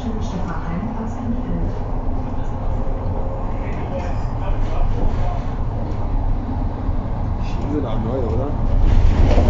Schwimmschiff an einem Platz entfällt. Die sind auch neu, oder?